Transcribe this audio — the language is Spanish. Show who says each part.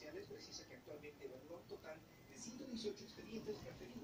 Speaker 1: Precisa pues, que actualmente evalúa un total de 118 expedientes referidos